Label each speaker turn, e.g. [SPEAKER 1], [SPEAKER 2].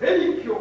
[SPEAKER 1] Relíquio